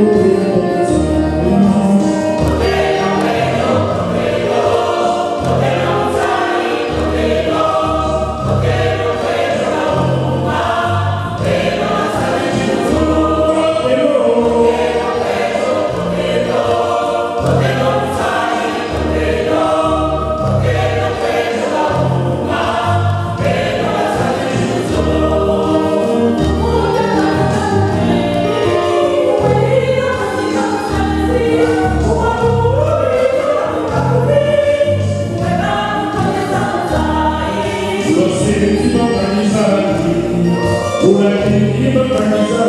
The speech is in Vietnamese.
you. Unakirikiba kanisa la